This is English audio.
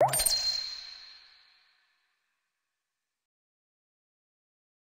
you